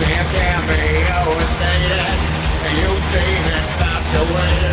There can be overstated, and you see that that's a way